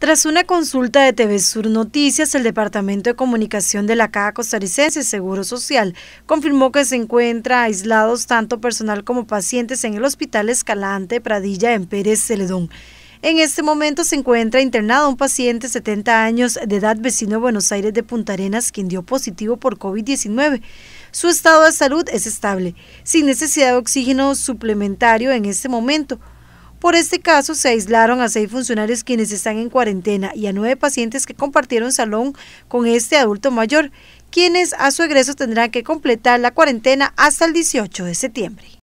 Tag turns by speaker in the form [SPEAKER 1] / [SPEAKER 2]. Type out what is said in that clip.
[SPEAKER 1] Tras una consulta de TV Sur Noticias, el Departamento de Comunicación de la Caja Costarricense Seguro Social confirmó que se encuentra aislados tanto personal como pacientes en el Hospital Escalante Pradilla en Pérez Celedón. En este momento se encuentra internado un paciente de 70 años de edad vecino de Buenos Aires de Punta Arenas quien dio positivo por COVID-19. Su estado de salud es estable, sin necesidad de oxígeno suplementario en este momento. Por este caso, se aislaron a seis funcionarios quienes están en cuarentena y a nueve pacientes que compartieron salón con este adulto mayor, quienes a su egreso tendrán que completar la cuarentena hasta el 18 de septiembre.